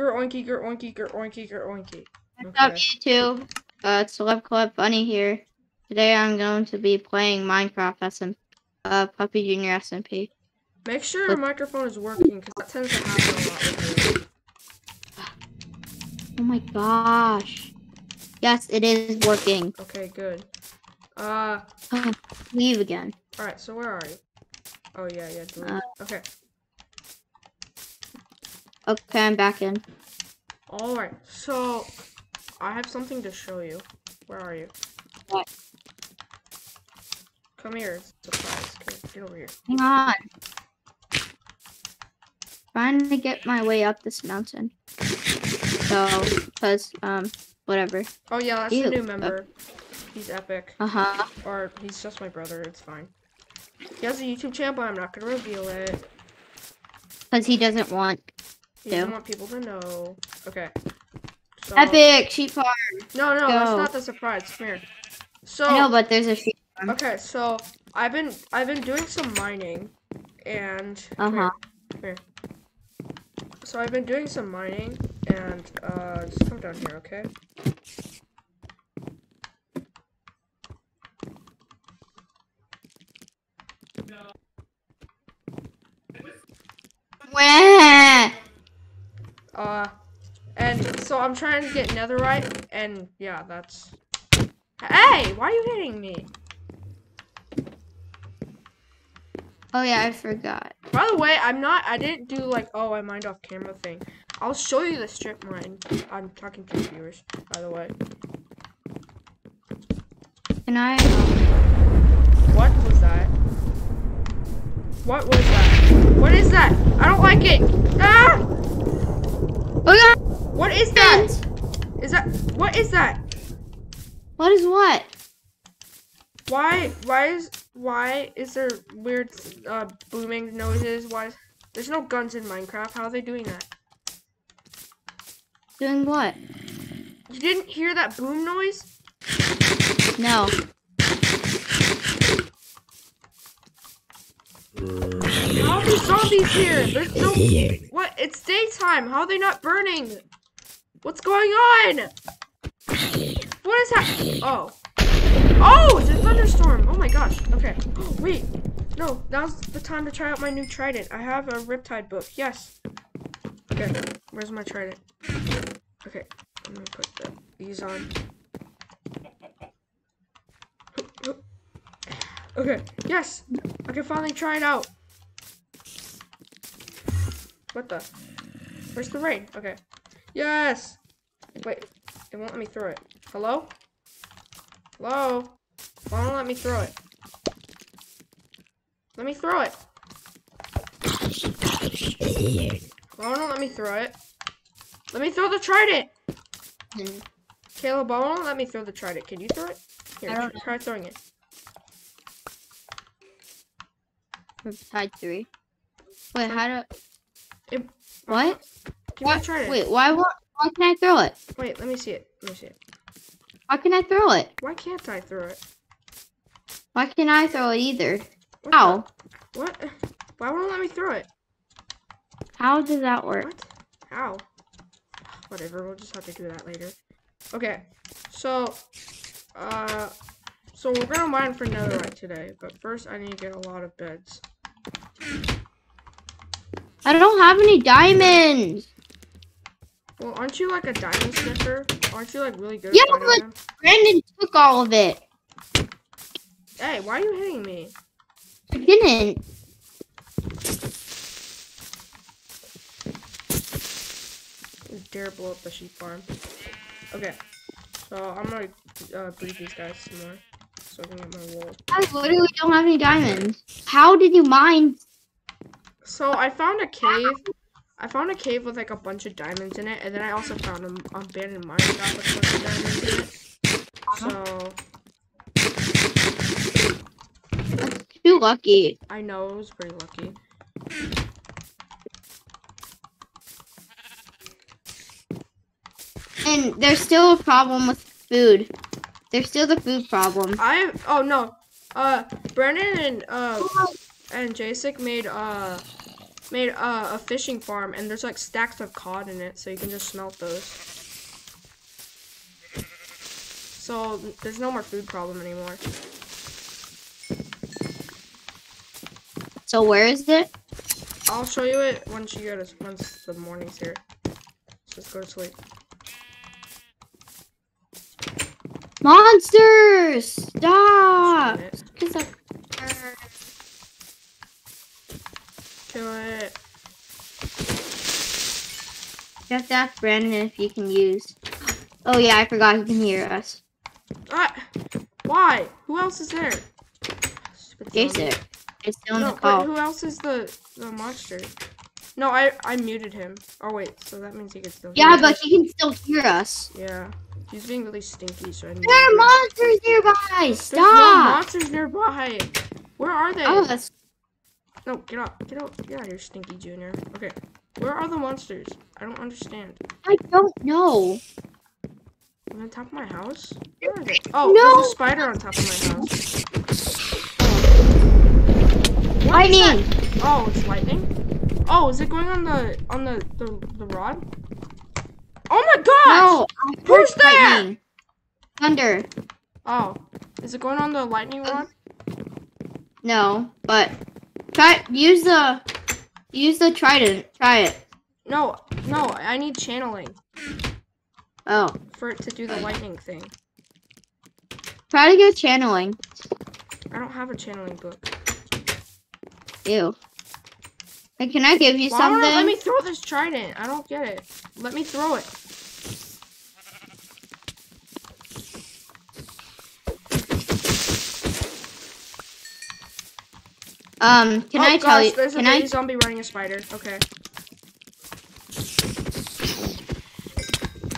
Gur oinky, gur oinky, gur oinky, gur oinky. What's up, YouTube? Uh, it's Celeb Club Bunny here. Today I'm going to be playing Minecraft SM, uh, Puppy Junior SMP. Make sure your microphone is working because that tends to happen a lot with. Oh my gosh. Yes, it is working. Okay, good. Uh, Oh, leave again. alright, so where are you? Oh, yeah, yeah, delete. Uh, Okay, Okay, I'm back in. alright, so I have something to show you. Where are you? What? Come here, surprise. Get, get over here. Hang on. Trying to get my way up this mountain. So, cause, um, whatever. Oh, yeah, that's Ew. the new member. He's epic. Uh huh. Or he's just my brother, it's fine. He has a YouTube channel, but I'm not gonna reveal it. Cause he doesn't want He doesn't want people to know. Okay. So, epic sheep farm. No, no, that's Go. not the surprise. Come here. So I know, but there's a sheep farm. okay, so I've been I've been doing some mining, and Uh come here, huh. come here. So I've been doing some mining, and uh, just come down here, okay? Wah! Uh, and so I'm trying to get netherite, and yeah, that's. Hey, why are you hitting me? Oh yeah, I forgot. By the way, I'm not. I didn't do like oh I mind off camera thing. I'll show you the strip mine. I'm talking to viewers, by the way. Can I? What was that? What was that? What is that? I don't like it. Ah! Oh yeah. What is that? Is that what is that? What is what? Why? Why is why is there weird uh, booming noises? Why? Is, there's no guns in Minecraft. How are they doing that? Doing what? You didn't hear that boom noise? No. How are these zombies here? There's no. What? It's daytime. How are they not burning? What's going on? What is that? Oh. Oh, it's a thunderstorm. Oh my gosh. Okay. Wait. No, now's the time to try out my new trident. I have a Riptide book. Yes. Okay. Where's my trident? Okay. I'm gonna put the, these on. Okay. Yes. I can finally try it out. What the? Where's the rain? Okay. Yes! Wait, it won't let me throw it. Hello? Hello? Why won't let me throw it? Let me throw it. Why won't let me throw it? Let me throw the trident! Caleb, why won't let me throw the trident? Can you throw it? Here, I don't tr- try throwing it. Side three. Wait, how do? It- What? Give me Why, the trident. wait, why? Why, why can I throw it? Wait, let me see it. Let me see it. Why can I throw it? Why can't I throw it? Why can't I throw it either? What How? the- What? Why won't it let me throw it? How does that work? What? How? Whatever, we'll just have to do that later. Okay, so, uh, so we're gonna mine for another netherite today, but first I need to get a lot of beds. I don't have any diamonds. Well, aren't you like a diamond sniffer? Aren't you like really good Yeah, but-? Brandon took all of it. Hey, why are you hitting me? I didn't. You dare blow up the sheep farm. Okay, so I'm gonna uh, breed these guys some more, so I can get my wool. I literally don't have any diamonds. How did you mine? So I found a cave. I found a cave with like a bunch of diamonds in it, and then I also found an abandoned mine shaft with a bunch of diamonds in it. So That's too lucky. I know it was pretty lucky. And there's still a problem with food. There's still the food problem. I oh no, uh, Brandon and uh and Jacek made uh made uh, a fishing farm, and there's like stacks of cod in it, so you can just smelt those. So there's no more food problem anymore. So where is it? I'll show you it once you go to once the morning's here. Let's just go to sleep. Monsters! Stop! It. You have to ask Brandon if you can use. Oh yeah, I forgot he can hear us. Ah, why? Who else is there? Jason, it's still in No, the but call. who else is the the monster? No, I I muted him. Oh wait, so that means he can still. Yeah, but us. he can still hear us. yeah, he's being really stinky. So I There are monsters nearby! Stop. There's no monsters nearby. Where are they? Oh, that's No, get out, get out, get out of here, Stinky Junior. Okay, where are the monsters? I don't understand. I don't know. On the top of my house? Where are they? Oh, No. there's a spider on top of my house. Lightning! Oh, it's lightning. Oh, is it going on the on the the, the rod? Oh my gosh! No, Who's there? lightning. Thunder. Oh, is it going on the lightning rod? No, but try use the use the trident. Try it. No, no, I need channeling Oh, for it to do the lightning thing. try to get channeling. I don't have a channeling book. Ew. Hey, can I give you Why something? let me throw this trident? I don't get it. Let me throw it. Um, can oh, I gosh, tell you? There's Can a I? baby zombie running a spider. Okay.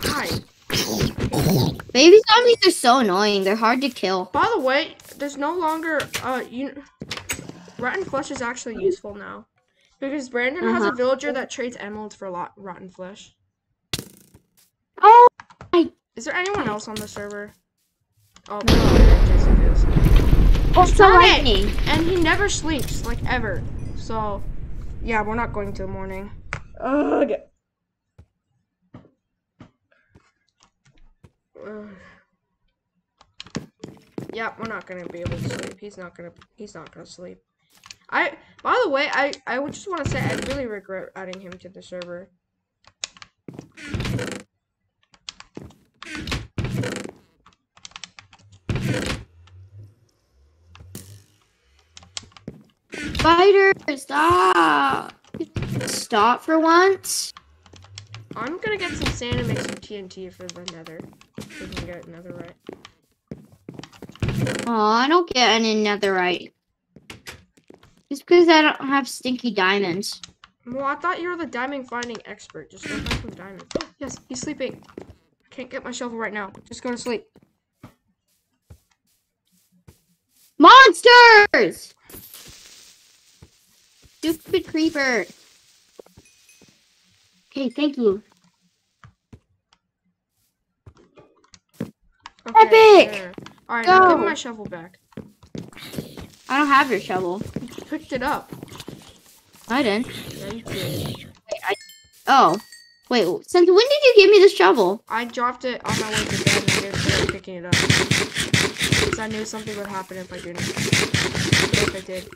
Hi. Baby zombies are so annoying. They're hard to kill. By the way, there's no longer uh you. Rotten flesh is actually useful now, because Brandon has a Uh-huh. villager that trades emeralds for a lot rotten flesh. Oh, Is there anyone else on the server? Oh, no, Jason is. oh, so lightning. And he never sleeps, like ever. So, yeah, we're not going to the morning. Ugh. Ugh. Yeah, we're not gonna be able to sleep. He's not gonna. He's not gonna sleep. I. By the way, I. I just want to say I really regret adding him to the server. Spiders, stop. Stop for once. I'm gonna get some sand and make some TNT for the Nether. We can get. Oh, I don't get any netherite. It's because I don't have stinky diamonds. Well, I thought you were the diamond finding expert. Just go find some diamonds. Oh, yes, he's sleeping. Can't get my shovel right now. Just go to sleep. Monsters! Stupid creeper. Okay, thank you. Okay, Epic! there. All right, now give Go. me my shovel back. I don't have your shovel. You picked it up. I didn't. Yeah, you did. Oh. Wait, since when did you give me the shovel? I dropped it on my way to bed and I didn't feel like picking it up. Because I knew something would happen if I didn't. If I did.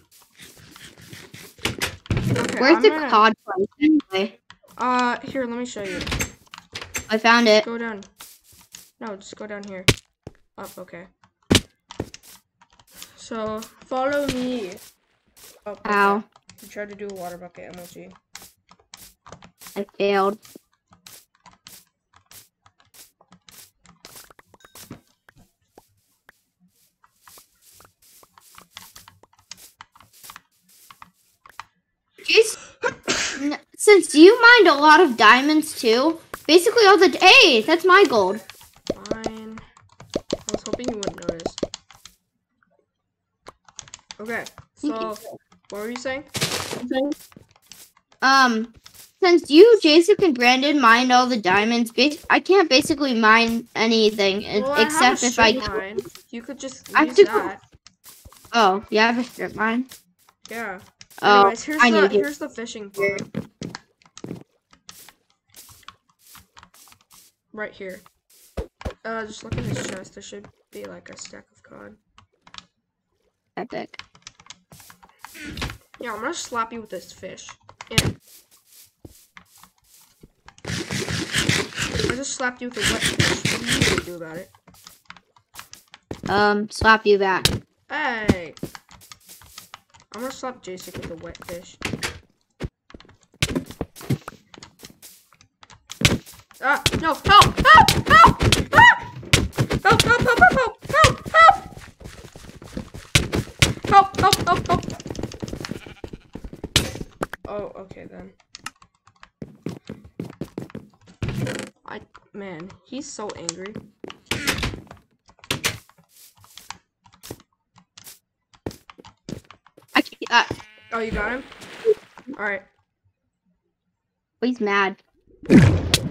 Okay, Where's I'm the gonna- cod anyway? Uh, here, let me show you. I found it. Go down. No, just go down here. Up, okay. So, follow me. Up, okay. Ow. You tried to do a water bucket emoji. I failed. Since you mined a lot of diamonds too, basically all the hey, that's my gold. Fine. I was hoping you wouldn't notice. Okay, so, what were you saying? Um, since you, Jason, and Brandon mined all the diamonds, I can't basically mine anything Well, I except a if I. mine. You could just I have to go- that. Oh, you have a strip mine. Yeah. Oh, Anyways, here's I the here's the fishing pole. Right here. Uh, just look in this chest. There should be like a stack of cod. Epic. Yeah, I'm gonna slap you with this fish. Yeah. I just slapped you with a wet fish. What are you gonna do about it? Um, slap you back. Hey! I'm gonna slap Jason with a wet fish. Ah! No! Help! Help! Help! Help! Help! Help! Help! Help! Help! Help! Help! Help! Help! Oh, okay then. I man, he's so angry. Uh, Oh, you got him? Alright. he's mad.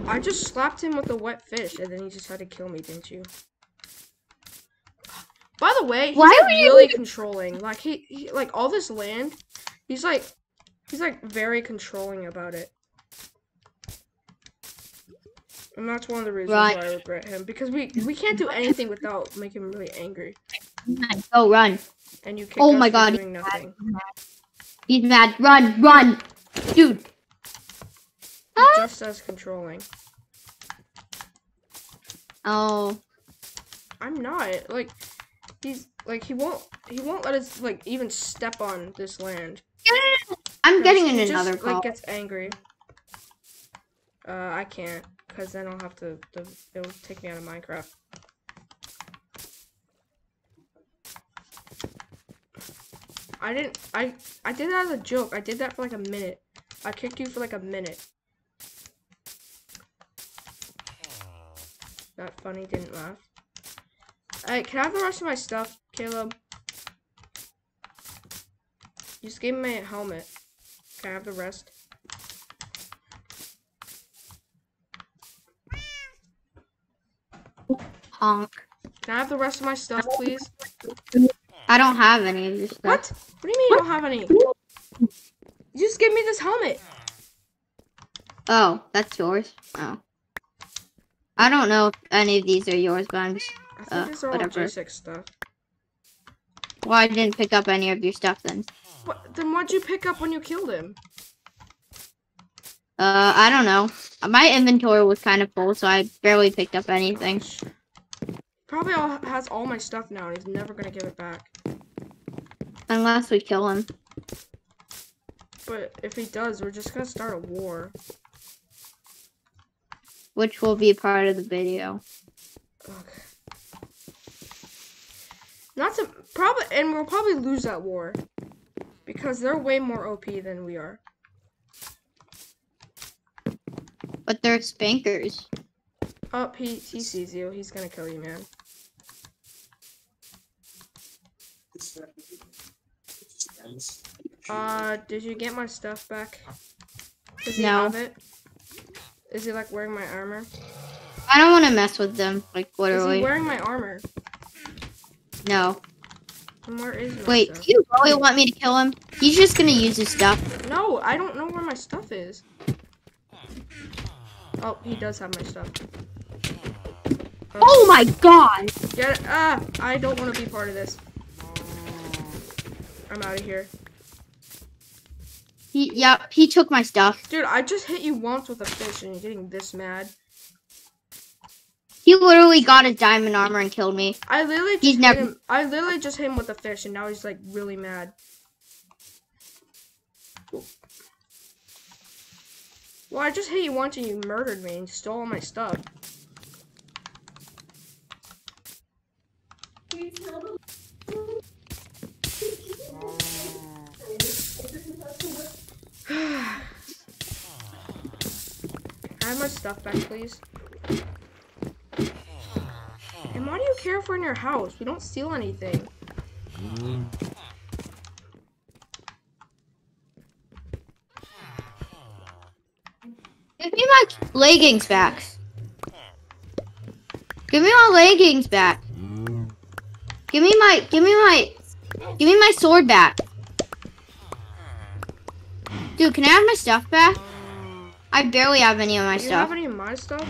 I just slapped him with a wet fish and then he just had to kill me, didn't you? By the way, he's Why like, were you- really controlling. Like he, he like all this land, he's like he's like very controlling about it. And that's one of the reasons Right. why I regret him because we we can't do anything without making him really angry. Go run. And you kick Oh my God. doing nothing. He's mad. Run, run, dude. Ah! Just as controlling. Oh, I'm not like he's like he won't he won't let us like even step on this land. I'm getting in just, another call. Like gets angry. Uh, I can't, cause then I'll have to. The, it'll take me out of Minecraft. I didn't. I I did that as a joke. I did that for like a minute. I kicked you for like a minute. That funny didn't laugh. Alright, can I have the rest of my stuff, Caleb? You just gave me my helmet. Can I have the rest? Honk. Can I have the rest of my stuff, please? I don't have any of your stuff. What? What do you mean you don't have any? You just give me this helmet. Oh, that's yours. Oh. I don't know if any of these are yours, but I'm just. I think Uh, whatever. J6 stuff. Well, I didn't pick up any of your stuff then. What? Then what'd you pick up when you killed him? Uh, I don't know. My inventory was kind of full, so I barely picked up anything. Probably all, has all my stuff now, and he's never gonna give it back. Unless we kill him. But if he does, we're just gonna start a war. Which will be part of the video. Okay. Not to probably, and we'll probably lose that war because they're way more OP than we are. But they're spankers. Oh, he he sees you. He's gonna kill you, man. Uh, did you get my stuff back? Does he No. have it? Is he like wearing my armor? I don't want to mess with them. Like, Is literally. he wearing my armor? no. And where is my Wait, stuff? do you really want me to kill him? He's just gonna use his stuff. No, I don't know where my stuff is. Oh, he does have my stuff. Oh my god! Get it? Ah, I don't want to be part of this. I'm out of here. He, yep, he took my stuff. Dude, I just hit you once with a fish and you're getting this mad. He literally got his diamond armor and killed me. I literally just He's hit never- him. I literally just hit him with a fish and now he's like really mad. Well, I just hit you once and you murdered me and stole all my stuff. I have my stuff back, please? And why do you care if we're in your house? We don't steal anything. Give me my leggings back. Give me my leggings back. Give me my, give me my, give me my sword back. Dude, can I have my stuff back? I barely have any of my stuff. Do you have any of my stuff?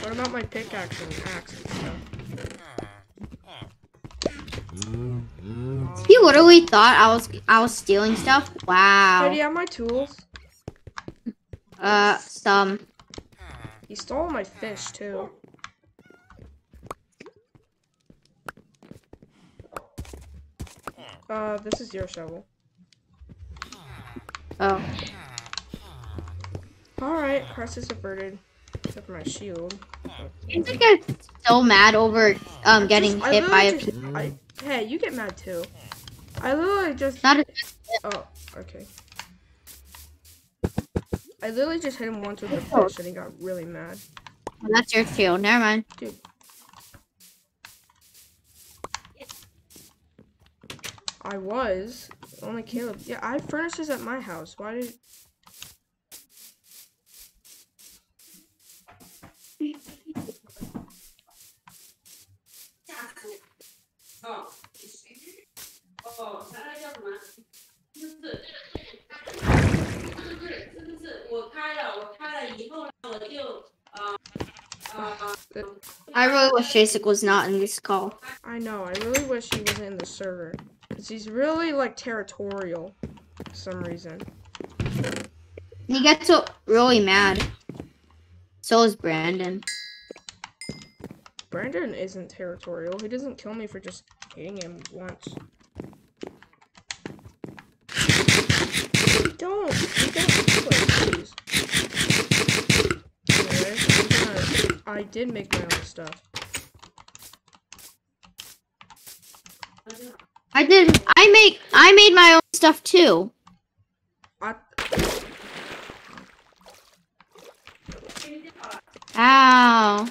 What about my pickaxe and axe literally thought I was I was stealing stuff. Hey, do Wow. you have my tools? Uh, some. He stole my fish too. Uh, this is your shovel. Oh. Alright, crisis averted. Except for my shield. I think I'm so mad over um getting Just- hit by a I, hey, you get mad too. I literally just. not a Oh, okay. I literally just hit him once with a Oh. fish and he got really mad. that's your shield. Never mind. Dude. I was. Only Caleb. Yeah, I have furnaces at my house. Why did. I really wish Jacek was not in this call. I know. I really wish he wasn't in the server. Because he's really, like, territorial. For some reason. He gets so really mad. So is Brandon. Brandon isn't territorial. He doesn't kill me for just hitting him once. Don't! You don't do please. Anyway, I'm gonna- I did make my own stuff. I did. I make. I made my own stuff too. I, Ow.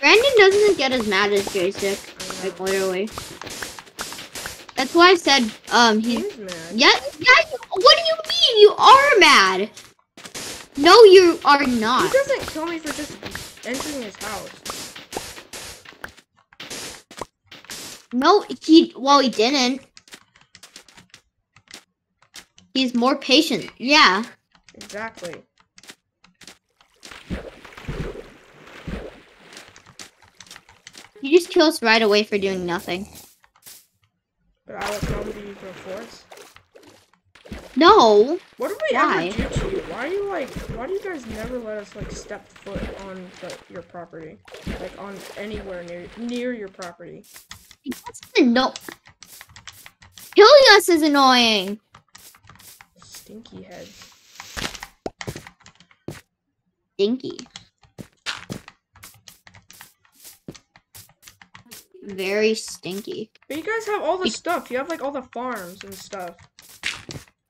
Brandon doesn't get as mad as Jacek. Like literally. That's why I said um He he's is mad. Yeah, yeah. What do you mean? You are mad. No, you are not. He doesn't kill me for just entering his house. No, he. Well, he didn't. He's more patient. Yeah. Exactly. He just kills right away for doing nothing. But I will to you force. No. What did we Why? ever do to you? Why are you like? Why do you guys never let us like step foot on the, your property, like on anywhere near near your property? That's no. Killing us is annoying. Stinky heads. Stinky. Very stinky. But you guys have all the stuff. You have like all the farms and stuff.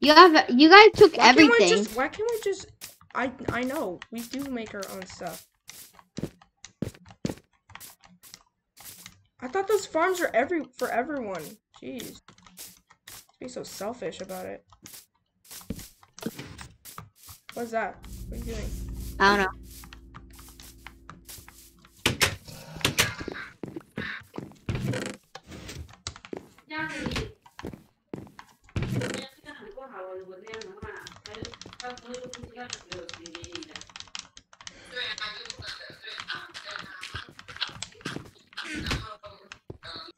You have. You guys took Why can't we everything. just? Why can't we just? I I know we do make our own stuff. I thought those farms are every for everyone. Jeez, be so selfish about it. What's that? What are you doing? I don't know.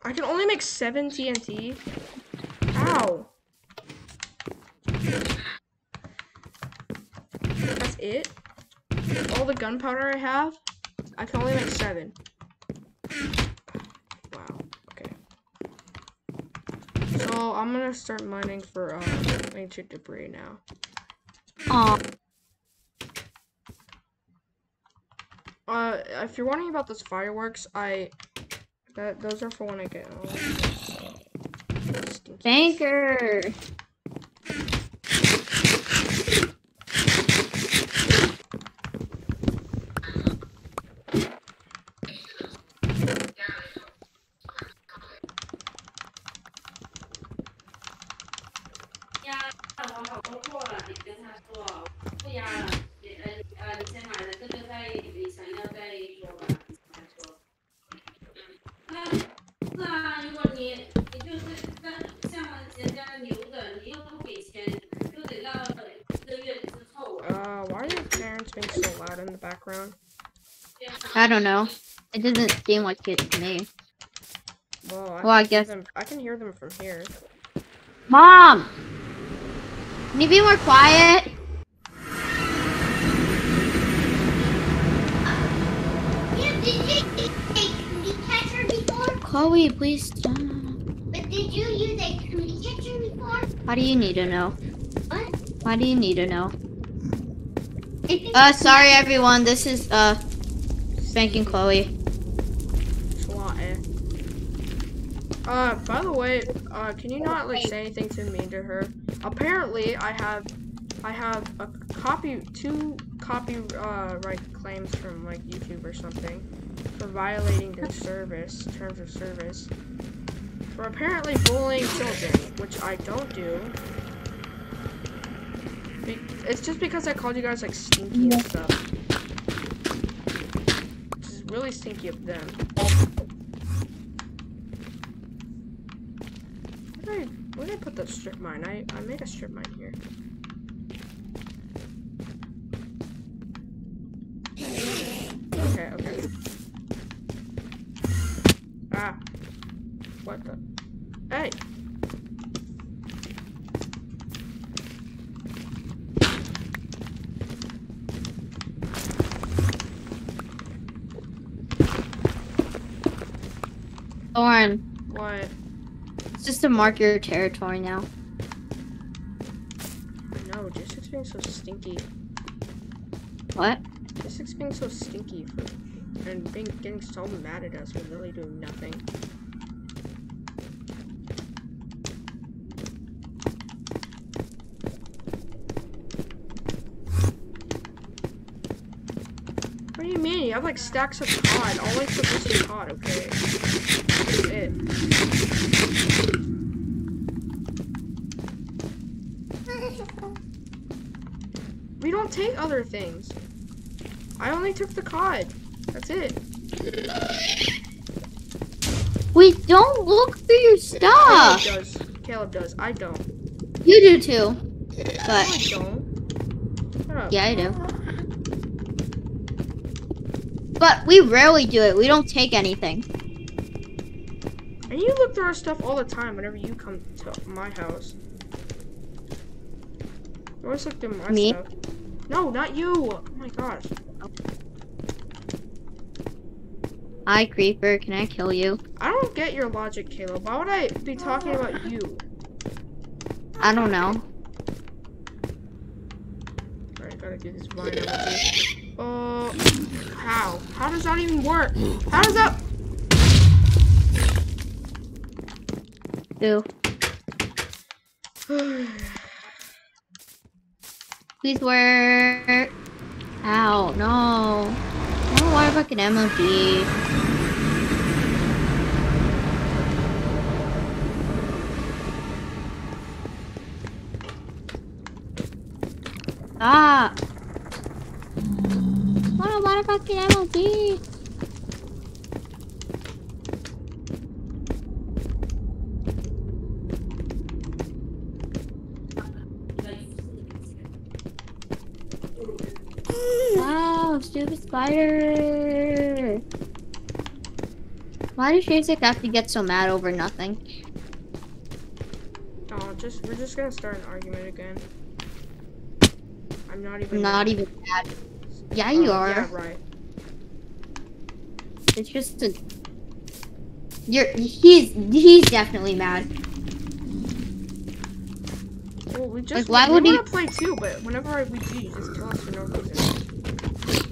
I can only make seven TNT. Ow. That's it? All the gunpowder I have? I can only make seven. Wow. Okay. So I'm gonna start mining for uh, ancient debris now. Aw. Uh, if you're wondering about those fireworks, I that those are for when I get home. Banker. Uh, why are your parents being so loud in the background? I don't know. It doesn't seem like it to me. Well, I, Well, I can hear guess- them, I can hear them from here. Mom! Can you be more quiet? You, did you use a cootie catcher before? Chloe, please stop. But did you use a cootie catcher before? Why do you need to know? What? Why do you need to know? Uh, sorry everyone. This is, uh, spanking Chloe. Eh? Uh, by the way, uh, can you not like say anything too mean to her? Apparently, I have, I have a copy, two copyright uh, right claims from like YouTube or something for violating their service terms of service for apparently bullying children, which I don't do. Be- it's just because I called you guys like stinky and stuff. Really stinky of them. Where did I, where did I put the strip mine? I, I made a strip mine here. What? it's just to mark your territory now. No, District's being so stinky. What? District's being so stinky for and being getting so mad at us for literally doing nothing. What do you mean? You have like stacks of cod. All I took was some cod, okay? That's it. We don't take other things. I only took the cod. That's it. We don't look for your stuff. Caleb does. Caleb does. I don't. You do too. No, I But don't. Yeah, I do. But we rarely do it. We don't take anything. And you look through our stuff all the time whenever you come to my house. You always look through my Me? stuff. No, not you. Oh my gosh. Hi, creeper. Can I kill you? I don't get your logic, Caleb. Why would I be talking about you? I don't know. Alright, gotta do this vine emoji. Uh, how? How does that even work? How does that? Do. Please work. Ow, no. No water bucket emoji. Ah. What a water bucket emoji. Wow, stupid spider. Why does Shazak have to get so mad over nothing? Oh, just we're just gonna start an argument again. I'm not even. I'm not mad. even mad. Yeah, Oh, you are. Yeah, right. It's just a. You're. He's. He's definitely mad. Well, we just like, why we would he- want to play too, but whenever we do, you just kill us for no reason.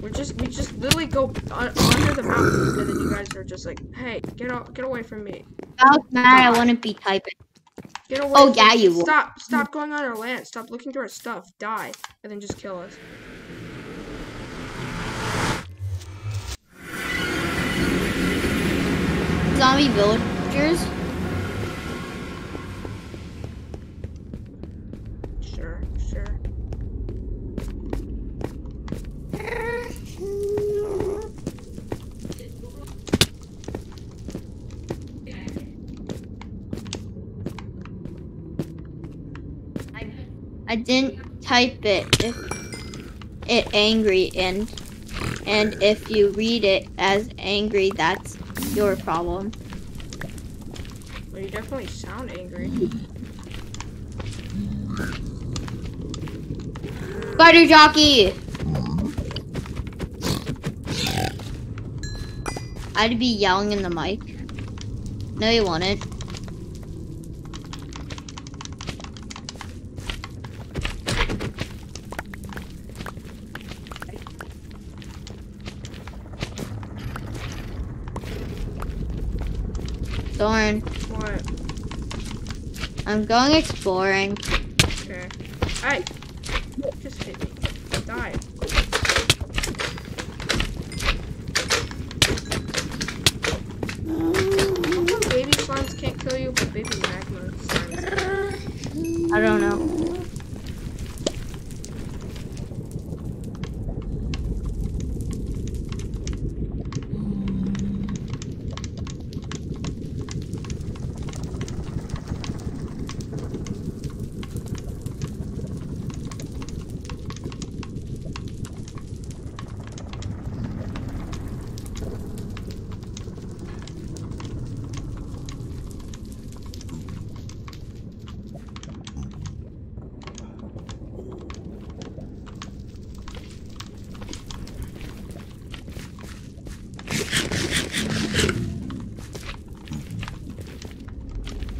We're just we just literally go un- under the mountain, and then you guys are just like, hey, get out, get away from me, About mad, I wouldn't be typing. get away. Oh, yeah, me. you will. Stop, stop going on our land. Stop looking through our stuff. Die, and then just kill us. Zombie villagers? Sure, sure. I didn't type it if it angry and and if you read it as angry that's your problem. Well, you definitely sound angry. Spider jockey! I'd be yelling in the mic. No you wouldn't. Thorn, What? I'm going exploring. Okay. Hey, just hit me. Die. Baby slimes can't kill you, but baby magma slimes. I don't know.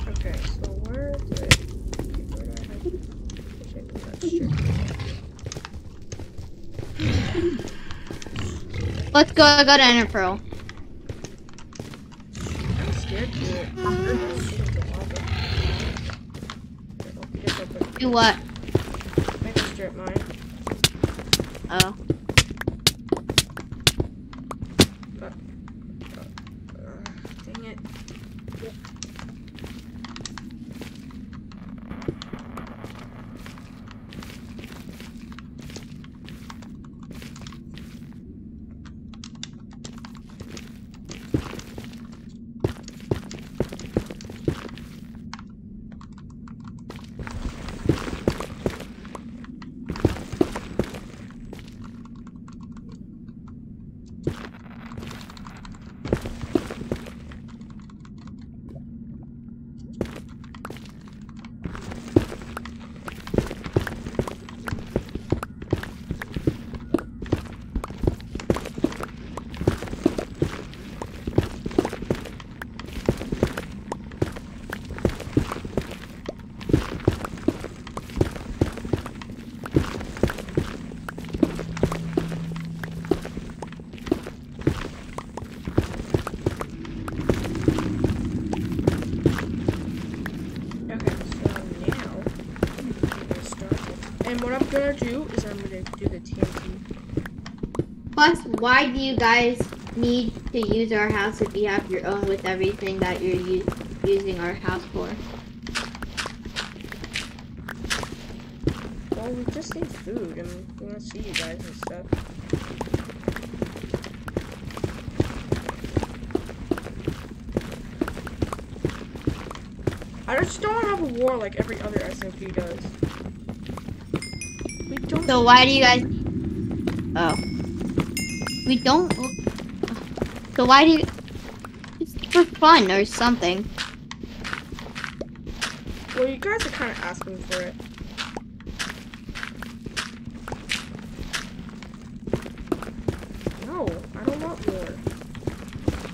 Okay, so where did I, where did I have okay, that's true. Let's go, I got an ender pearl. I'm scared to do it. I'm scared to shoot the lava. Okay, guess I'll put- Do what? Make a strip mine. Oh. Uh, dang it. Okay, so now I'm gonna start with- and what I'm gonna do is I'm gonna do the TNT. Plus, why do you guys need to use our house if you have your own with everything that you're using our house for? Well, we just need food and we wanna see you guys and stuff. I just don't have a war like every other SMP does. So why do you guys? Oh, we don't. So why do you? It's for fun or something. Well, you guys are kind of asking for it. No, I don't want war.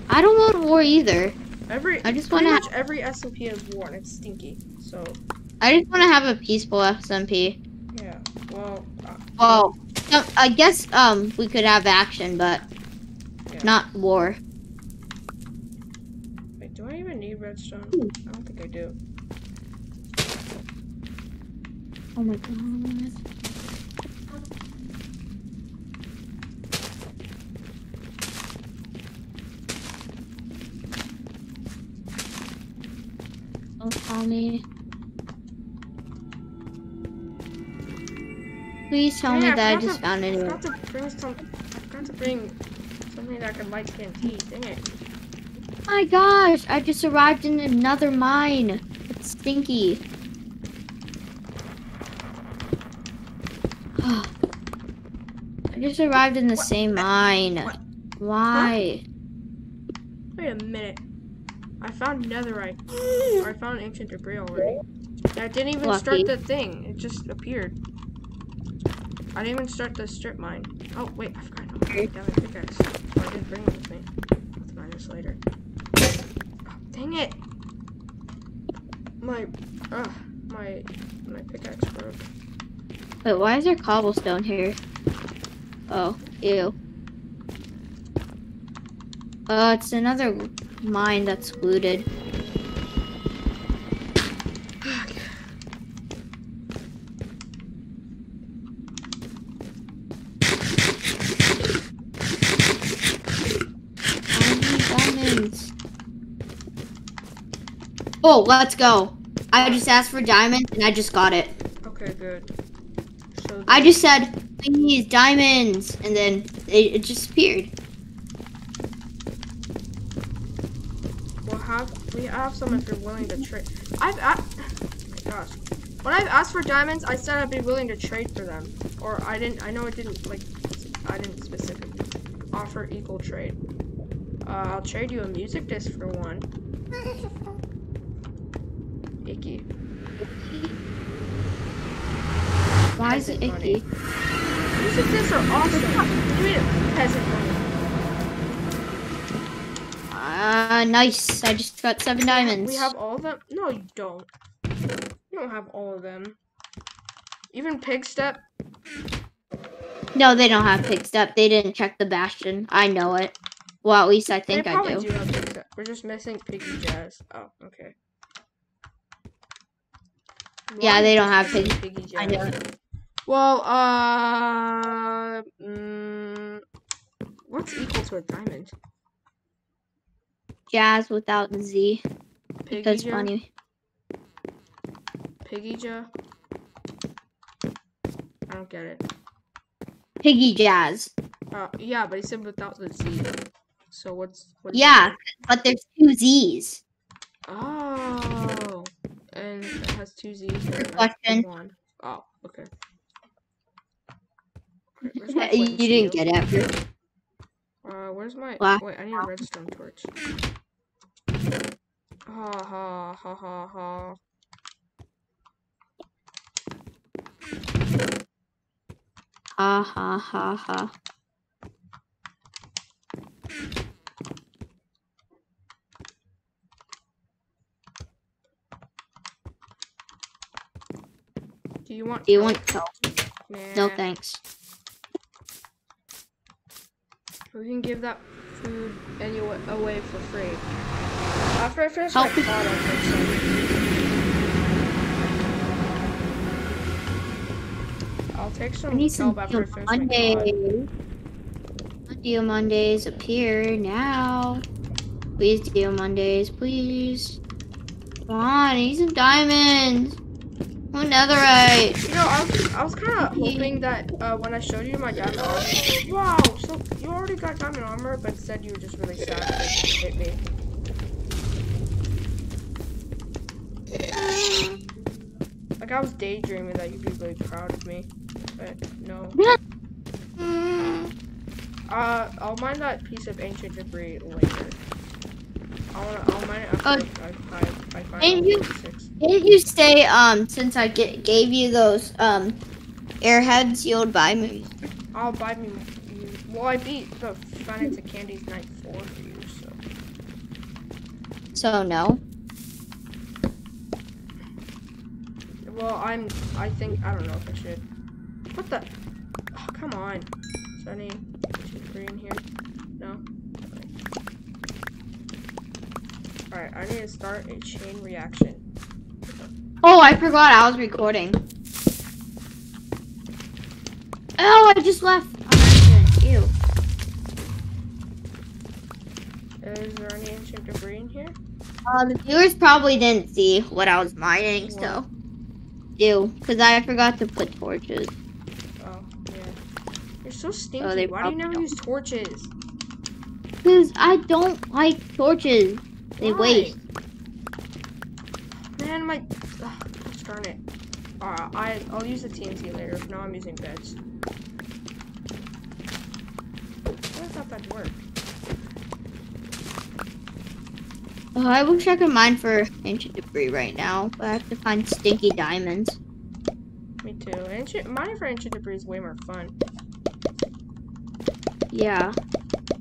I don't want war either. Every I just pretty wanna- much every SMP has war and it's stinky. So I just want to have a peaceful SMP. yeah. Well, Well, So, I guess um we could have action, but Yeah. not war. Wait, do I even need redstone? Hmm. I don't think I do. Oh my god. Don't tell me. Please tell me I that I just to- found I it. forgot to bring some. I forgot to bring something that can light skin tea. Dang it. my gosh, I just arrived in another mine. It's stinky. I just arrived in the What? same mine. What? Why? Wait a minute. I found netherite. or I found ancient debris already. I didn't even Lucky. start the thing. It just appeared. I didn't even start the strip mine. Oh wait, I forgot. No, I got my pickaxe. Oh, I didn't bring it with me. I'll find this later. Oh, dang it! My, uh, my, my pickaxe broke. Wait, why is there cobblestone here? Oh, ew. Uh, it's another mine that's looted. I need diamonds. Oh, let's go. I just asked for diamonds and I just got it. Okay, good. So I just said, please, diamonds, and then it, it just appeared. We'll have we have some if you're willing to trade. I've a- oh gosh. When I've asked for diamonds, I said I'd be willing to trade for them. Or I didn't. I know it didn't like. I didn't specifically offer equal trade. Uh, I'll trade you a music disc for one. Icky. Why is it icky? Discs are awesome. Give me a peasant money. Ah, nice. I just got seven diamonds. We have all of them. No, you don't. You don't have all of them. Even Pigstep. No, they don't have Pigstep. They didn't check the bastion. I know it. Well, at least I think they I do. do. have pig step. We're just missing piggy jazz. Oh, okay. Yeah, they don't have missing piggy- piggy I know. Well, uh, mm, what's equal to a diamond? Jazz without the Z. Piggy That's jazz? funny. Piggy jazz? I don't get it. Piggy jazz. Uh, yeah, but he said without the Z. So what's what? is Yeah, it? but there's two Z's. Oh, and it has two Z's. question. One. Oh, okay. You didn't get it. Uh, where's my? What? Wait, I need a redstone torch. Ha ha ha ha ha. Ha ha ha ha. Do you want? Do you want help? Nah. No thanks. We can give that food anyway away for free. After I finish Help my pot, I'll take some. I'll take I some need some after I Deal finish my pod. Mondays. Deal Mondays appear now. Please Deal Mondays, please. Come on, I need some diamonds. Oh, netherite. You know, I was, I was kind of hoping that uh, when I showed you my diamond armor, wow, so you already got diamond armor, but said you were just really sad that you hit me. Like I was daydreaming that you'd be really proud of me, but no. Uh, I'll mine that piece of ancient debris later. I wanna, I'll mine it after Uh, I, I, I find and you- six. Didn't you say, um, since I get, gave you those, um, airheads, you'll buy me? I'll buy me. Well, I beat the Five Nights at Candy's night four for you, so. So, no. Well, I'm. I think I don't know if I should. What the? come on. Is there any in here? No? Alright, I need to start a chain reaction. Oh, I forgot I was recording. Oh, I just left. Ew. Is there any ancient debris in here? Uh, the viewers probably didn't see what I was mining, so. Ew, because I forgot to put torches. Oh, yeah. You're so stinky. Oh, Why do you never don't. use torches? Because I don't like torches. They Why? waste. Man, my. Ugh, darn it. Uh, I, I'll use the TNT later. For now, I'm using beds. I thought that'd work. Oh, I wish I could mine for ancient debris right now, but I have to find stinky diamonds. Me too. Ancient, mining for ancient debris is way more fun. Yeah.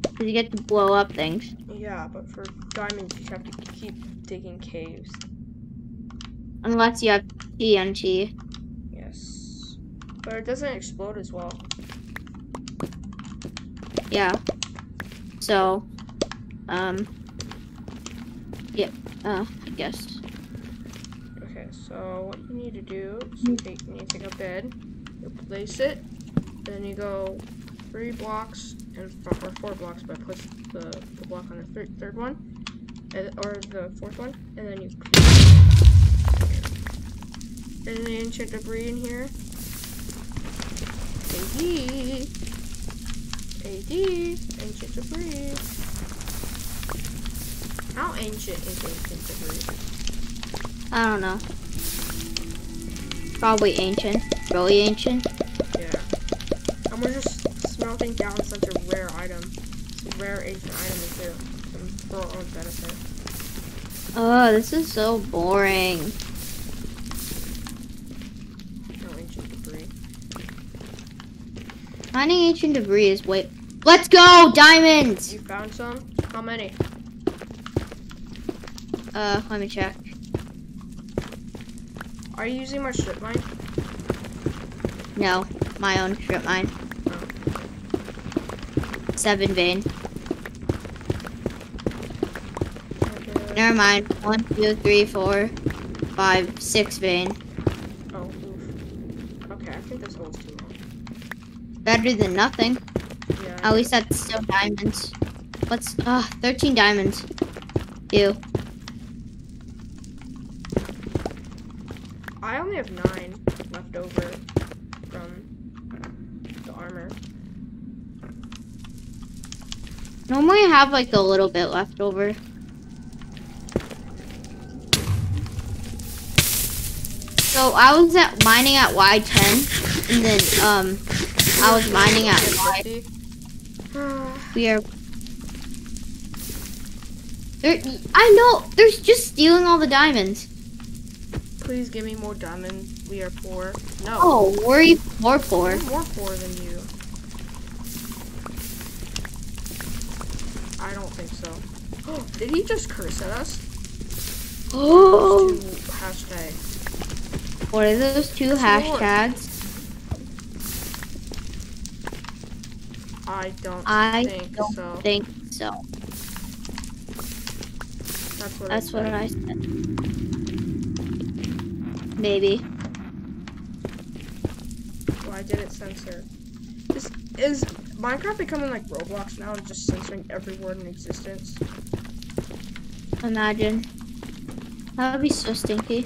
Because you get to blow up things. Yeah, but for diamonds, you have to keep digging caves. Unless you have TNT. Yes. But it doesn't explode as well. Yeah. So, um, yeah, uh, I guess. Okay, so what you need to do is you, take, you need to take a bed, you place it, then you go three blocks and or four blocks, but place the, the block on the thir- third one, and, or the fourth one, and then you. And then ancient debris in here. AD. AD. Ancient debris. How ancient is ancient debris? I don't know. Probably ancient. Really ancient. Yeah. And we're just smelting down such a rare item. It's a rare ancient item is there um, for our own benefit. Oh, this is so boring. No ancient debris. Finding ancient debris is way. Let's go! Diamonds! You found some? How many? Uh, let me check. Are you using my strip mine? No, my own strip mine. Seven vein. Okay. Never mind. One, two, three, four, five, six vein. Oh, oof. Okay, I think this hole's too long. Better than nothing. Yeah. At least that's still diamonds. What's uh 13 diamonds. Ew. I only have nine left over from the armor. Normally I have like a little bit left over. So I was at mining at Y10 and then um I was mining at Y we are there, I know there's just stealing all the diamonds. Please give me more diamonds. We are poor. No. Oh, we're more poor. We're more poor than you. Think so. Did he just curse at us? Oh, hashtag. what are those two hashtags? I don't I think don't so. think so. That's what. That's I what said. I said. Maybe. Why did it censor? This is Minecraft becoming like Roblox now and just censoring every word in existence? Imagine. That would be so stinky.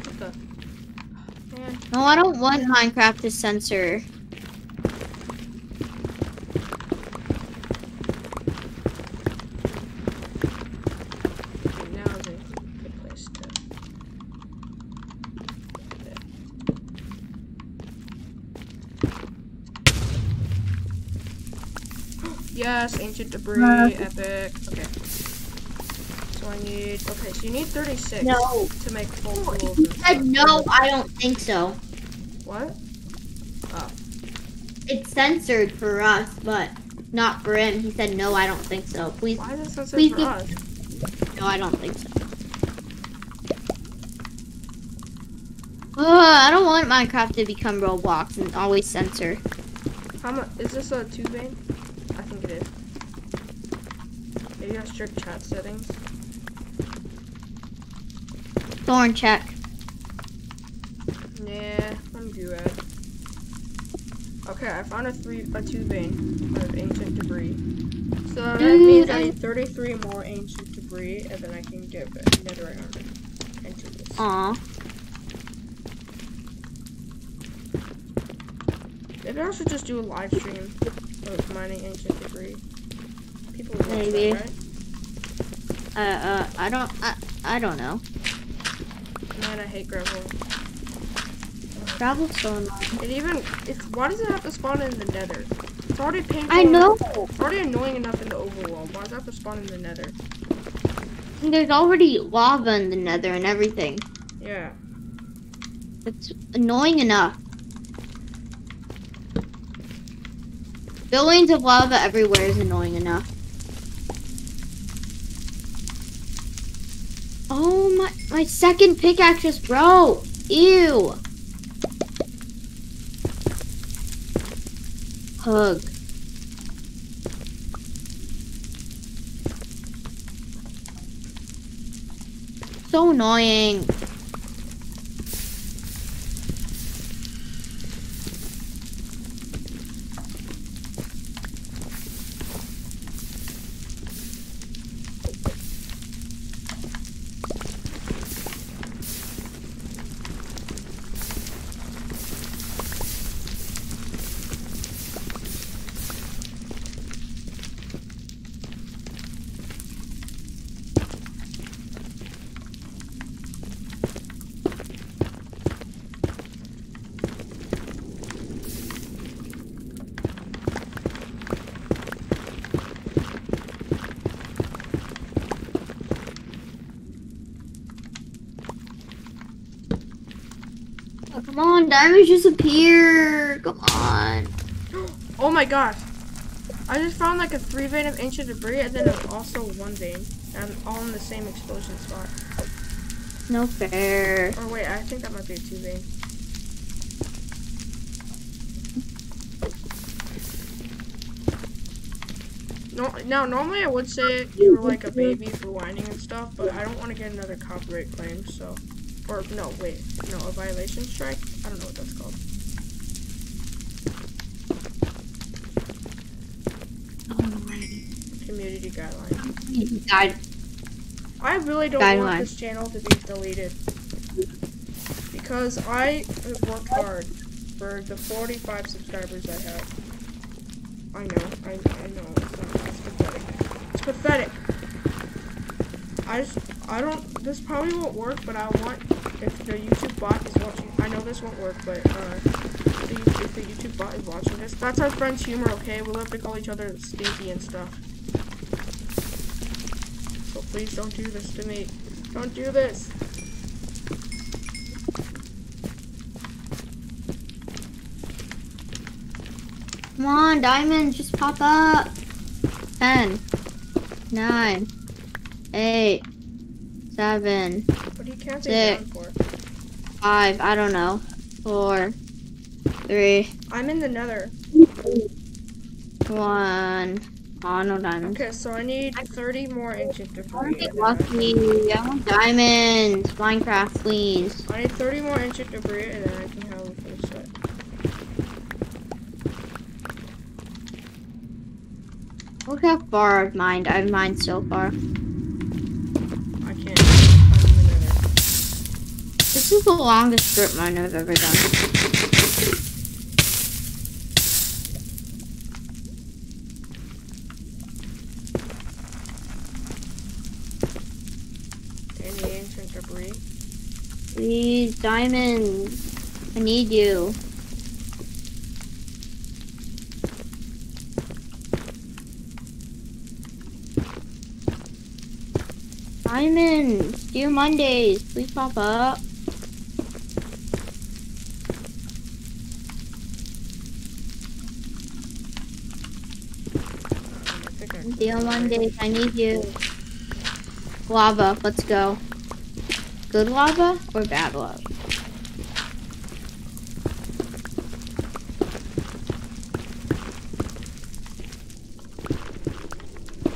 What the? Man, No, I don't want Minecraft to censor. okay, now is a good place to. Yes, ancient debris, epic. Okay. So I need. Okay, so you need 36 No. to make full He tools. and said no, I don't think so. What? Oh. It's censored for us, but not for him. He said no, I don't think so. Please, Why is it censored Please for give- us? no, I don't think so. Ugh, I don't want Minecraft to become Roblox and always censor. How much is this a two vein? Maybe I strict chat settings. Thorn check. Nah, I'm good. Okay, I found a three a two vein of ancient debris. So that Dude, means I need 33 more ancient debris, and then I can get netherite armor into this. Aw. Maybe I should just do a live stream of mining ancient debris. People would watch Maybe. that, right? Uh, uh, I don't, I, I don't know. Man, I hate gravel. Gravel's so annoying. It even it's why does it have to spawn in the nether? It's already painful. I know. It's already annoying enough in the overworld. Why does it have to spawn in the nether? There's already lava in the nether and everything. Yeah. It's annoying enough. Billions of lava everywhere is annoying enough. Oh my, second pickaxe just broke. Ew. Hug. So annoying. Diamonds just appear. Come on. Oh my gosh. I just found like a three vein of ancient debris and then also one vein. And all in the same explosion spot. No fair. Or wait, I think that might be a two vein. No, now normally I would say you were like a baby for whining and stuff, but I don't want to get another copyright claim, so. Or no, wait, no, a violation strike. I don't know what that's called. Community guideline. Died. I really don't want this channel to be deleted because I have worked hard for the 45 subscribers I have. I know, I, I know, it's, not, it's pathetic. It's pathetic. I just, I don't, this probably won't work, but I want, if the YouTube bot is watching, I know this won't work, but, uh, if the, if the YouTube bot is watching this, that's our friend's humor, okay? We love to call each other stinky and stuff. Please don't do this to me. Don't do this. Come on, diamonds, just pop up. Ten, nine, eight, seven, What are you counting down for? five. I don't know. Four, three, I'm in the nether. one. Oh, no diamonds. Okay, so I need 30 more ancient I debris. want to get and lucky. I want diamonds. Minecraft, please. I need 30 more ancient debris and then I can have a full set. Look how far I've mined. I've mined so far. I can't. I'm in the nether. This is the longest strip mine I've ever done. Any ancient debris? Please, diamonds. I need you. Diamonds. Dear Mondays. Please pop up. I think I Dear Mondays. I need you. Lava. Let's go good lava or bad lava?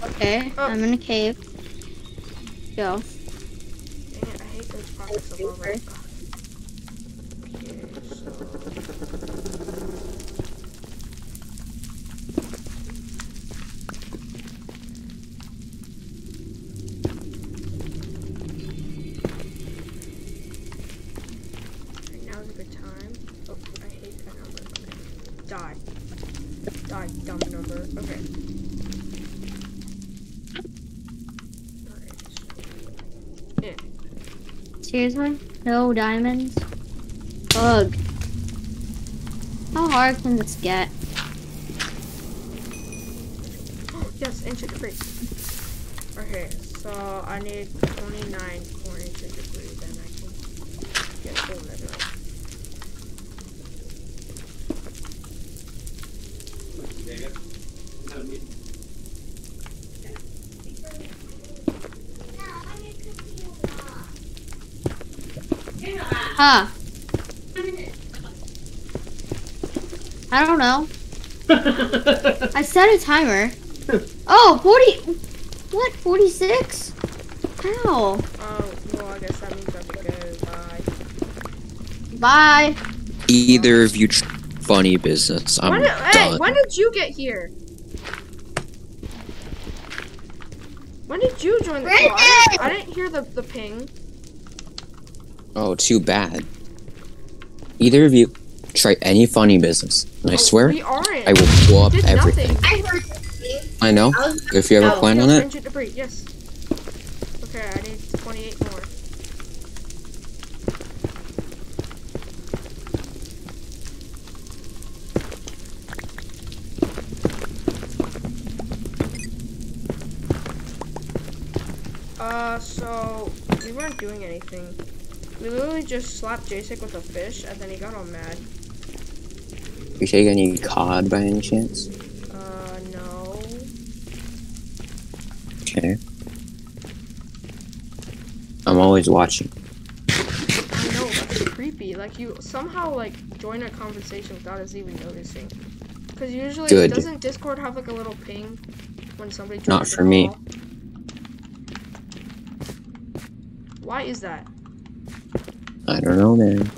Okay, oh. I'm in a cave. Go. Dang it, I hate those of lava. Seriously? No diamonds? Ugh. How hard can this get? yes, ancient debris. Okay, so I need 29 more ancient debris, then I can get full netherite. Huh. I don't know. I set a timer. Oh, 40. What? 46? How? Oh, well, I guess that means I have to go. Bye. Bye. Either of you tr- funny business. I'm when did, hey, when did you get here? When did you join the call? I didn't, I didn't hear the, the ping. Oh, too bad. Either of you try any funny business, and I Oh, swear I will blow up everything. I. I know. I If you ever Oh, plan on it, debris, yes. Okay, I need 28 more. Uh, so we weren't doing anything. We literally just slapped Jacek with a fish, and then he got all mad. you take any cod by any chance? Uh, no. Okay. I'm always watching. I know, that's creepy. Like, you somehow, like, join a conversation without us even noticing. Because usually, Good. doesn't Discord have, like, a little ping when somebody joins Not for me. Why is that? I don't know, man.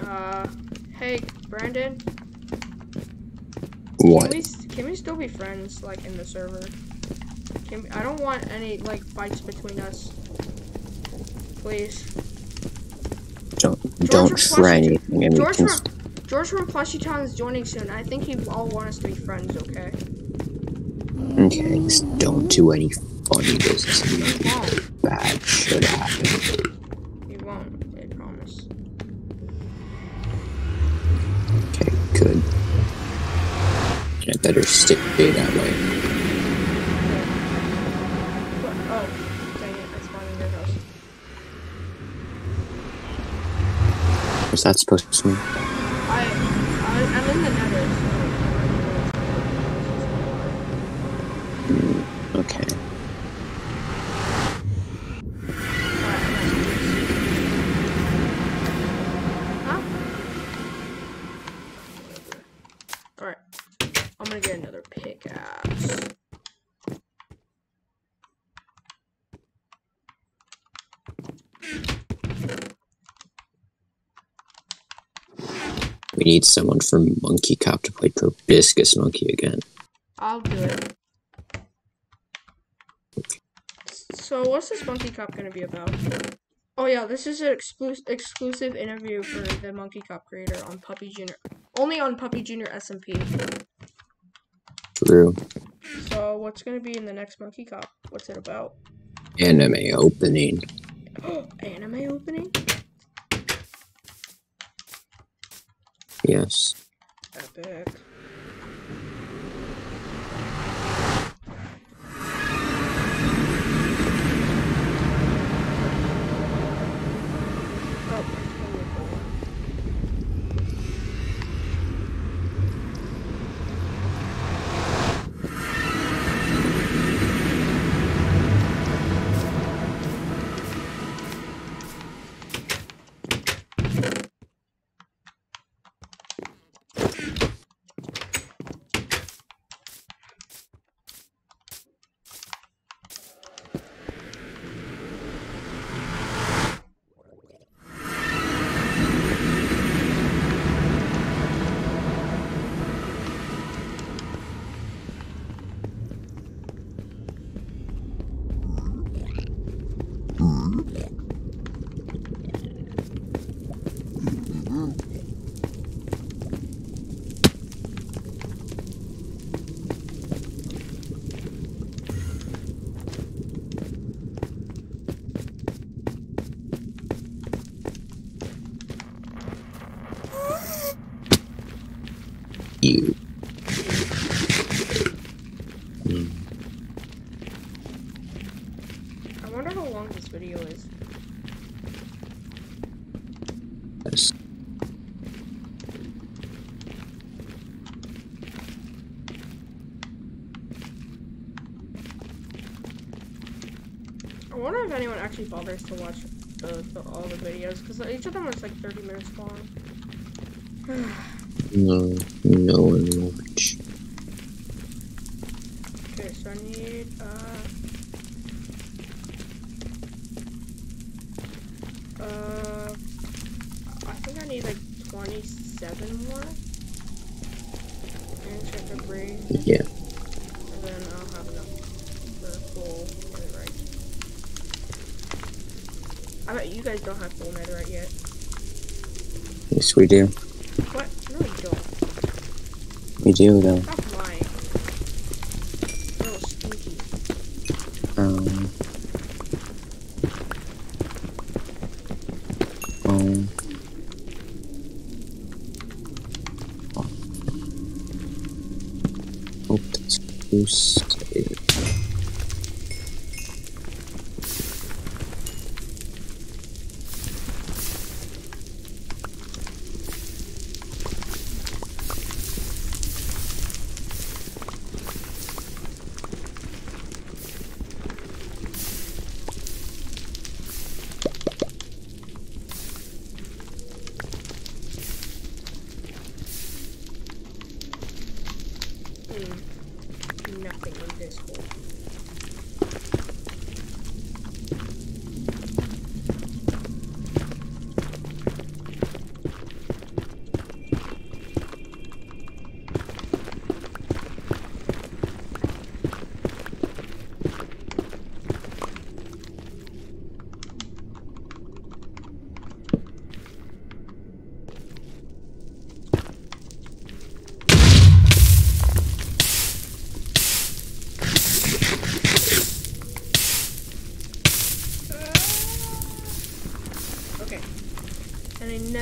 Uh, hey, Brandon, What? can we, s- can we still be friends, like, in the server? Can we, I don't want any, like, fights between us. Please. Don't don't try anything. I mean, George from, George from Plushy Town is joining soon. I think he all want us to be friends, okay? okay, just don't do any funny business. Nothing bad should happen. We won't. I promise. Okay, good. And I better stay that way. What? Oh, dang it! I spawned in your house. What's that supposed to mean? I, I, I'm in the nether, so. Okay. Huh? Alright. I'm gonna get another pickaxe. We need someone from Monkey Cop to play Proboscis Monkey again. I'll do it. So, what's this Monkey Cop gonna be about? Oh yeah, this is an exclu- exclusive interview for the Monkey Cop creator on Puppy Junior, only on Puppy Junior SMP. True. So, what's gonna be in the next Monkey Cop? What's it about? Anime opening. Anime opening? Yes. Epic. on? You. Hmm. I wonder how long this video is. Yes. I wonder if anyone actually bothers to watch the, the, all the videos because each of them is like 30 minutes long. No, no one watch. okay, so I need uh uh I think I need like 27 more. And check the brain, Yeah. and then I'll have enough for full netherite. I bet you guys don't have full netherite yet. Yes, we do. What? No, you don't. We do, though. Oh.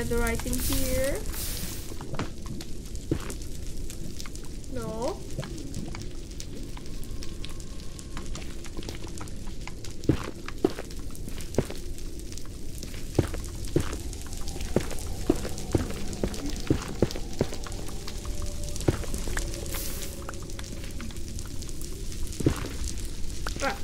Another item here. No. Ah.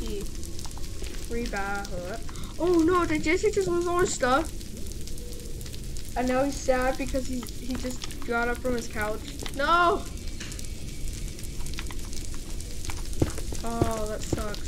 He hut. Oh no, did Jesse just lose all his stuff? And now he's sad because he he just got up from his couch. No! Oh, that sucks.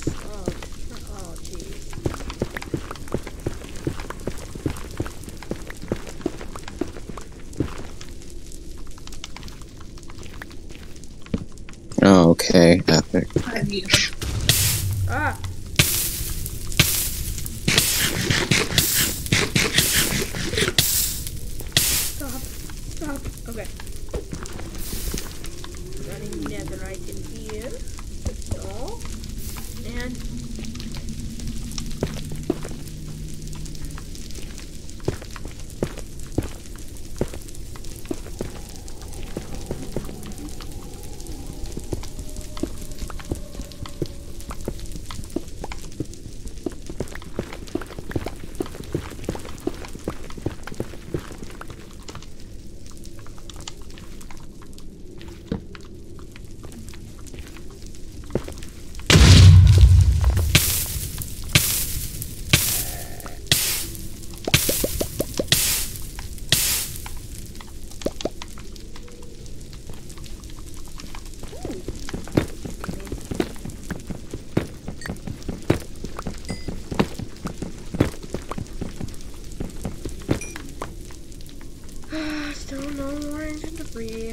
More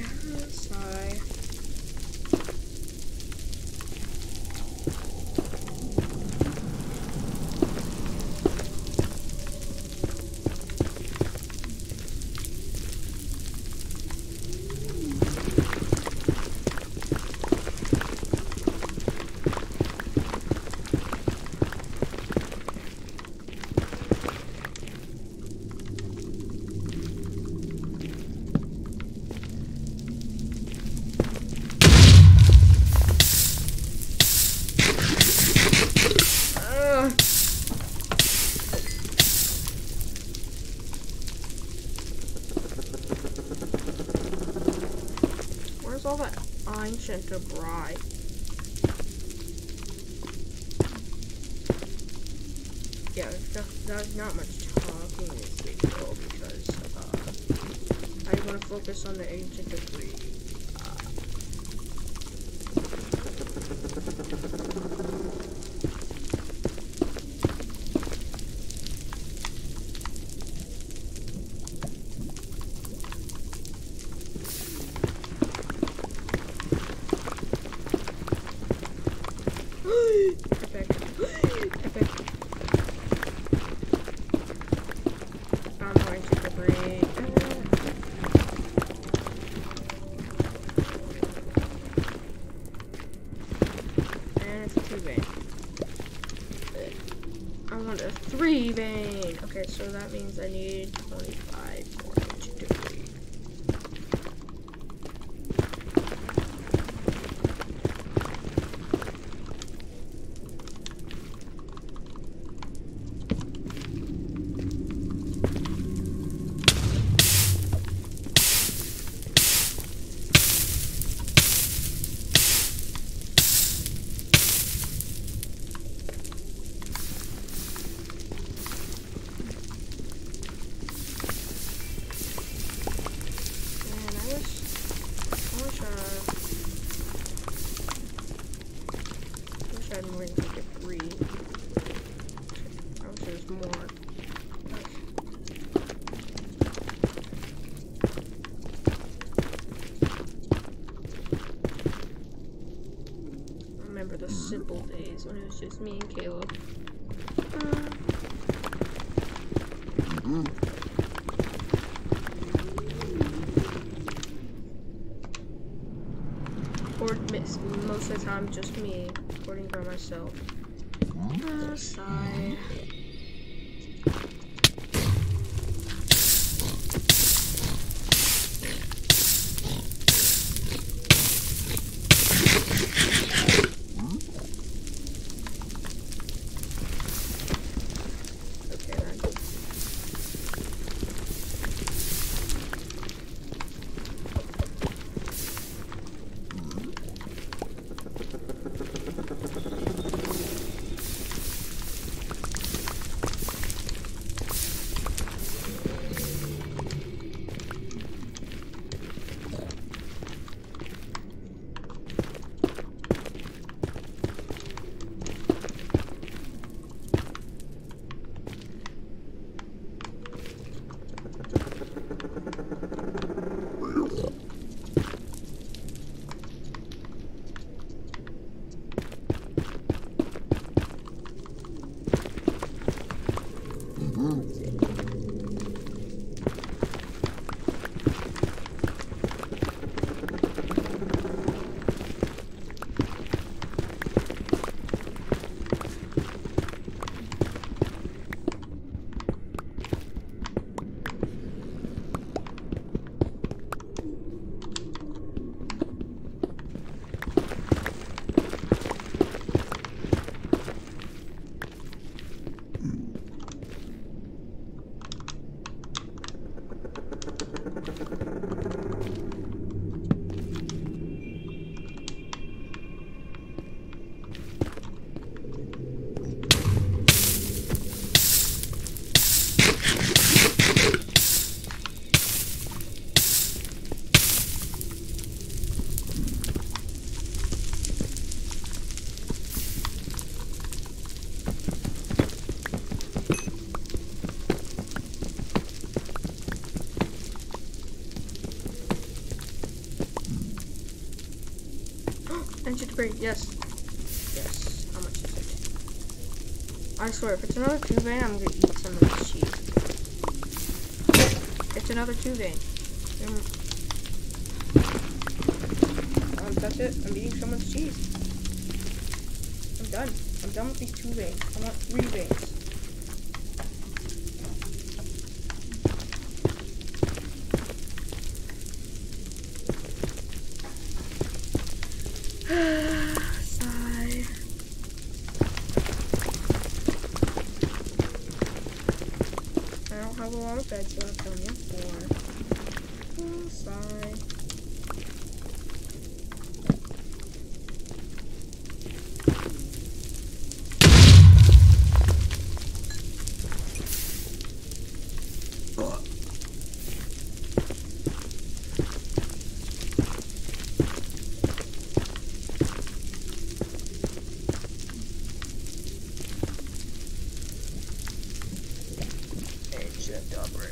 ancient debris? Yeah, there's, not much talking in this video because uh, I want to focus on the ancient debris. Epic. Epic. Found more ancient debris. And it's a two vein. I want a three vein. Okay, so that means I need 25 more ancient debris. Man, I wish, I wish, uh, I wish I had more than debris. I wish there was more. I remember the simple days when it was just me and Caleb. Uh, or miss most of the time just me recording by myself. Uh, sigh. Ancient debris, yes. Yes. How much is it? I swear, if it's another two vein, I'm gonna eat some of this cheese. It's another two vein. Um, that's it. I'm eating so much cheese. I'm done. I'm done with these two veins. I want three veins. Sigh. I don't have a lot of beds left on you. Four. Oh, sigh. Ancient debris.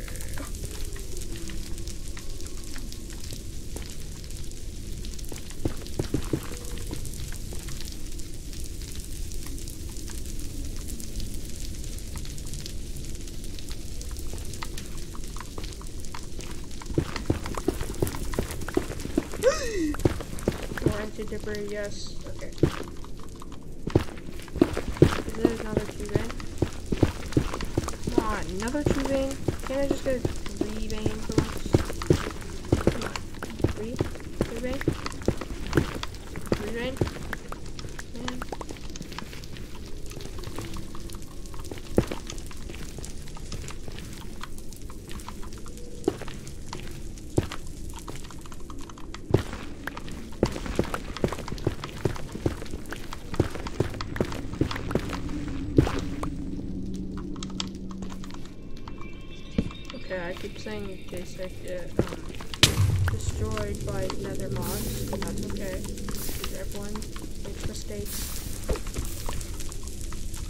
More ancient yes. Okay. Is there another two vein? Come on, another two vein? Can't I just get a three vein for once? Come on. Three? Three vein? Three vein? Man. Saying in case I get um, destroyed by nether mobs. That's okay. Everyone makes mistakes.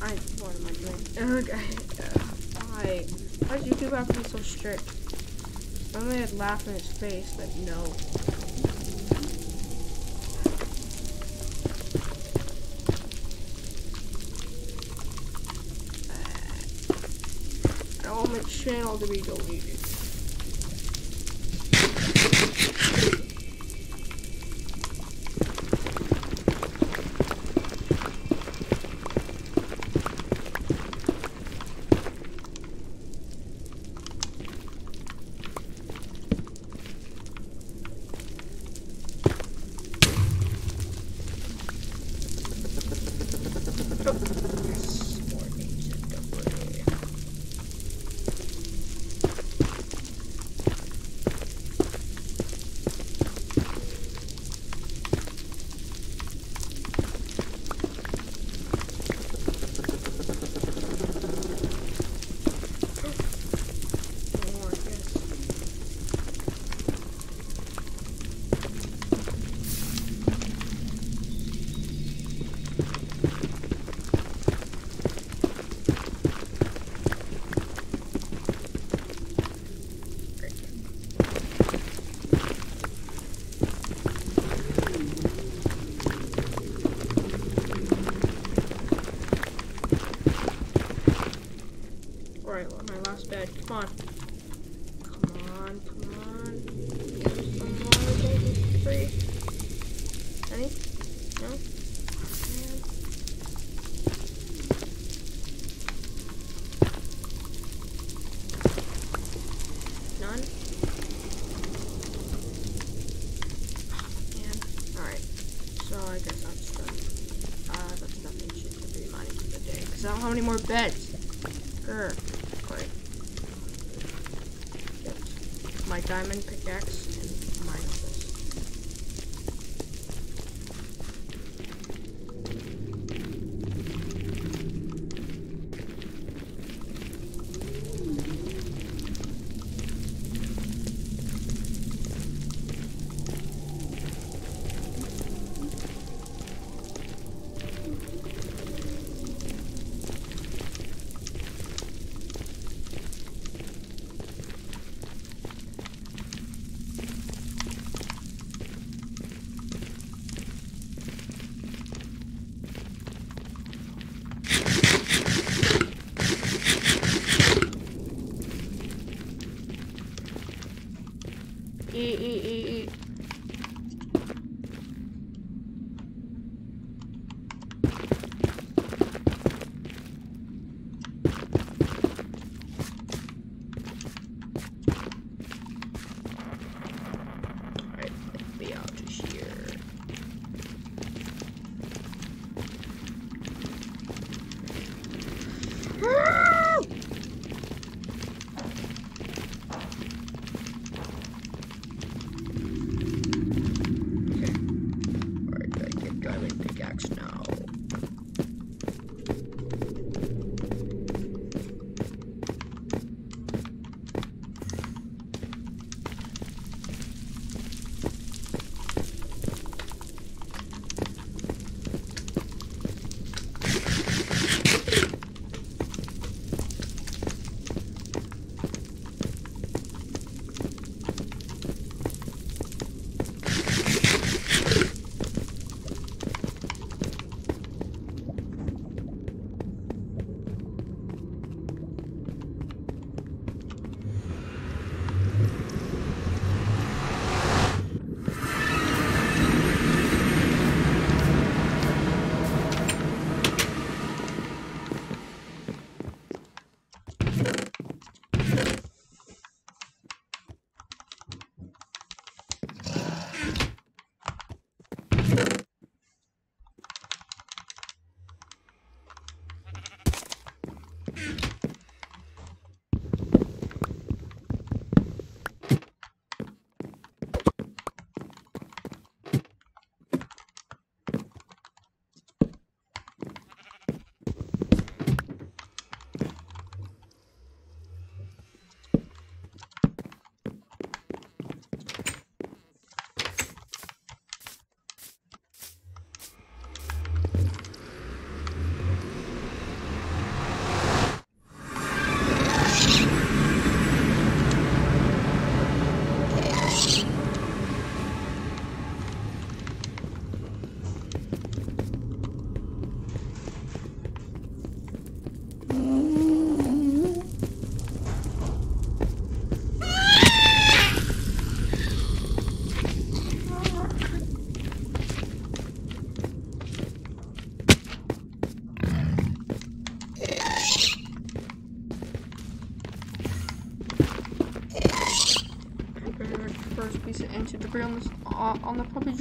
I what am I doing? Okay. Uh, why? Why does YouTube have to be so strict? Only I'd laugh in his face, but no. I don't want my channel to be deleted. Don't have any more beds. Grr. My diamond pickaxe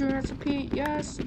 recipe. Yes. Yes.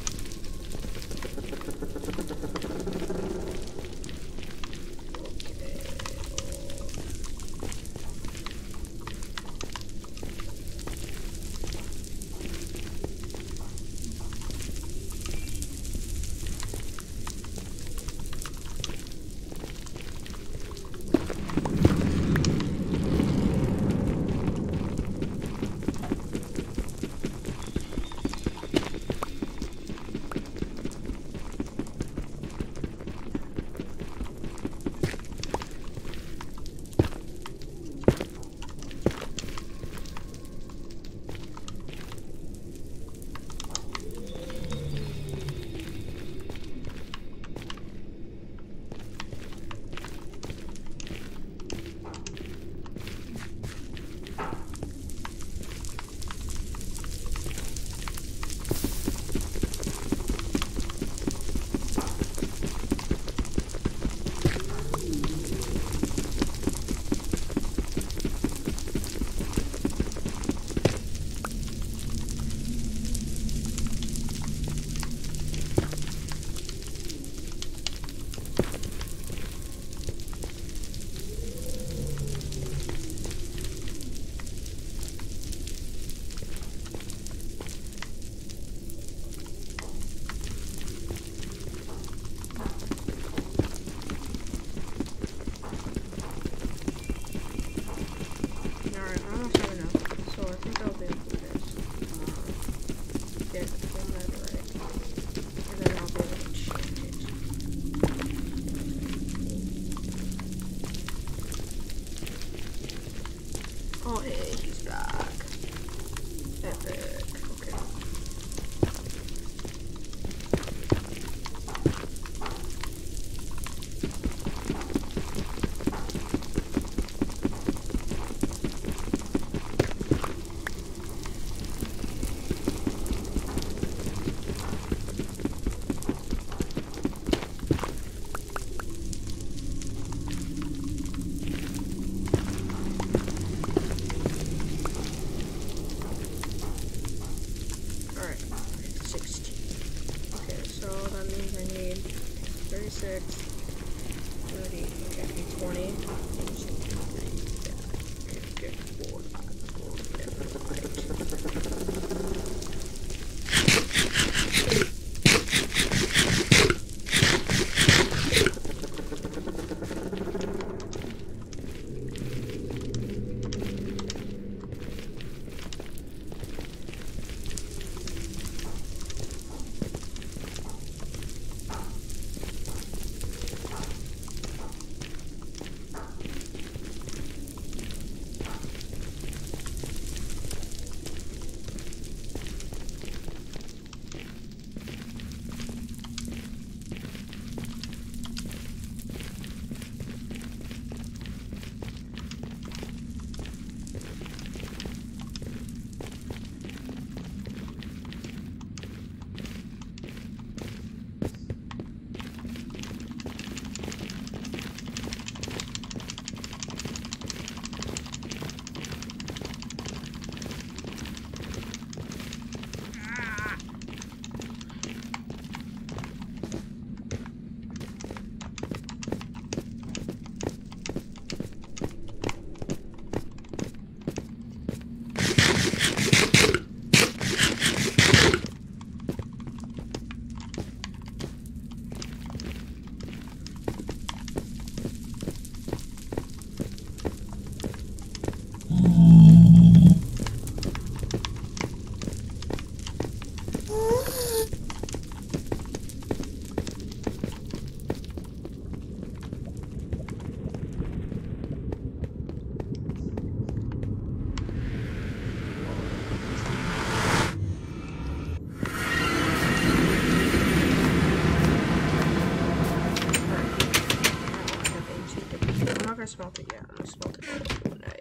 Smelt it yet. I'm gonna smelt it when I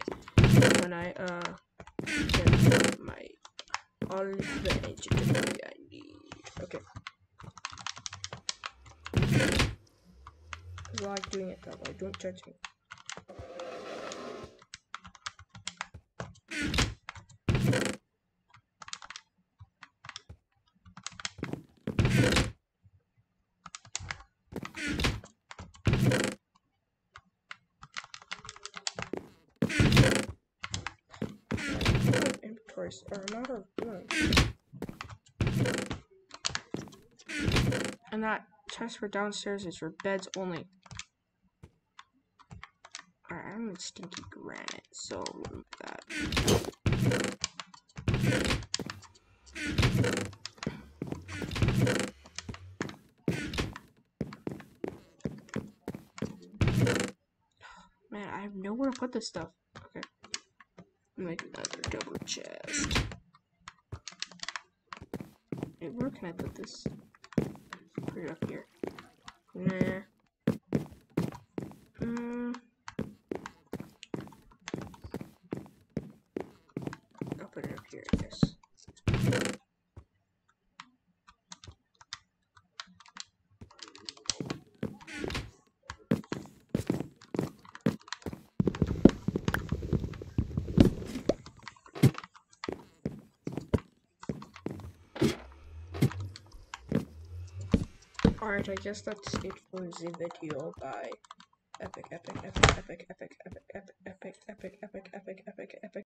when I uh get my all the ancient debris I need. Okay. I like doing it that way. Don't judge me. Choice or a matter of doing. And that chest for downstairs is for beds only. Alright, I don't need stinky granite, so remove that. Man, I have nowhere to put this stuff. Make another double chest. Wait, where can I put this? Put it up here. Nah. Hmm. I'll put it up here, I guess. Alright, I guess that's it for the video. Bye. Epic, epic, epic, epic, epic, epic, epic, epic, epic, epic, epic, epic, epic.